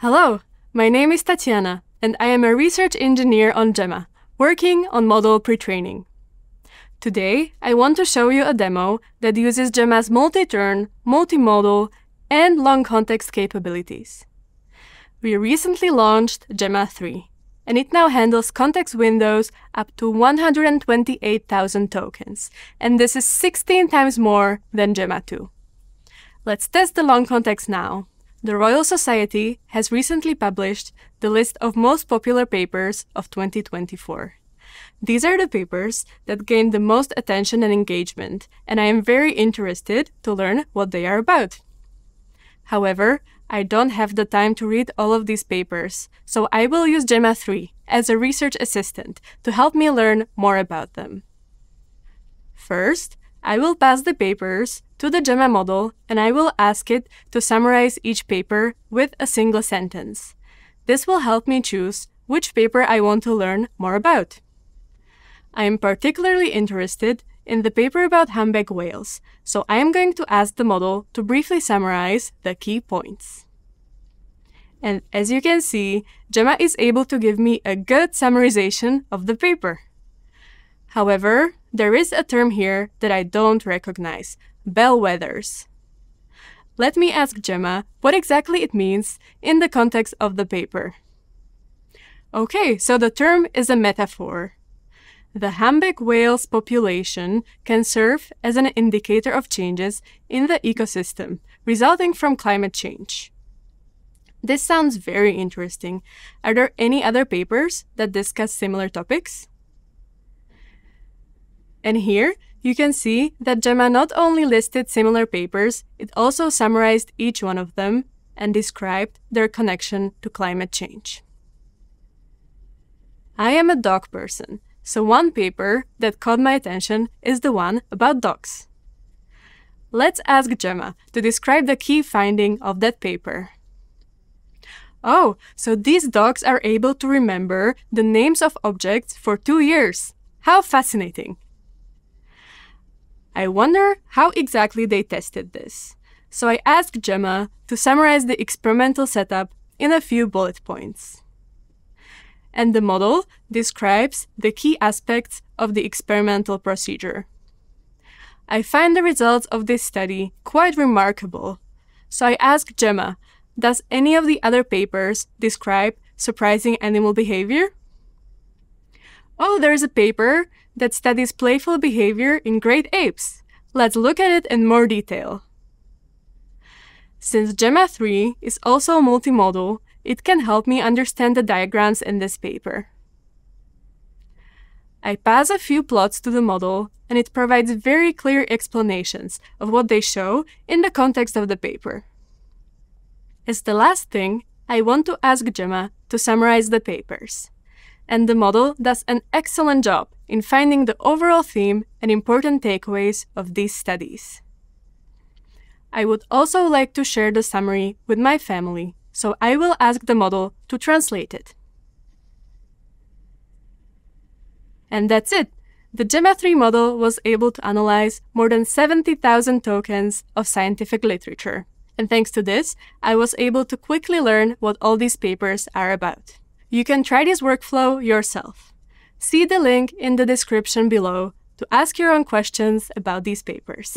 Hello, my name is Tatiana, and I am a research engineer on Gemma, working on model pre-training. Today, I want to show you a demo that uses Gemma's multi-turn, multimodal, and long context capabilities. We recently launched Gemma 3, and it now handles context windows up to 128,000 tokens, and this is 16 times more than Gemma 2. Let's test the long context now. The Royal Society has recently published the list of most popular papers of 2024. These are the papers that gained the most attention and engagement, and I am very interested to learn what they are about. However, I don't have the time to read all of these papers, so I will use Gemma 3 as a research assistant to help me learn more about them. First, I will pass the papers to the Gemma model and I will ask it to summarize each paper with a single sentence. This will help me choose which paper I want to learn more about. I am particularly interested in the paper about humpback whales, so I am going to ask the model to briefly summarize the key points. And as you can see, Gemma is able to give me a good summarization of the paper. However, there is a term here that I don't recognize, bellwethers. Let me ask Gemma what exactly it means in the context of the paper. Okay, so the term is a metaphor. The humpback whale's population can serve as an indicator of changes in the ecosystem resulting from climate change. This sounds very interesting. Are there any other papers that discuss similar topics? And here, you can see that Gemma not only listed similar papers, it also summarized each one of them and described their connection to climate change. I am a dog person, so one paper that caught my attention is the one about dogs. Let's ask Gemma to describe the key finding of that paper. Oh, so these dogs are able to remember the names of objects for two years. How fascinating! I wonder how exactly they tested this. So I asked Gemma to summarize the experimental setup in a few bullet points and the model describes the key aspects of the experimental procedure. I find the results of this study quite remarkable, so I asked Gemma, does any of the other papers describe surprising animal behavior? Oh, there's a paper that studies playful behavior in great apes. Let's look at it in more detail. Since Gemma 3 is also a multimodal, it can help me understand the diagrams in this paper. I pass a few plots to the model, and it provides very clear explanations of what they show in the context of the paper. As the last thing, I want to ask Gemma to summarize the papers. And the model does an excellent job in finding the overall theme and important takeaways of these studies. I would also like to share the summary with my family so I will ask the model to translate it. And that's it! The Gemma 3 model was able to analyze more than 70,000 tokens of scientific literature. And thanks to this, I was able to quickly learn what all these papers are about. You can try this workflow yourself. See the link in the description below to ask your own questions about these papers.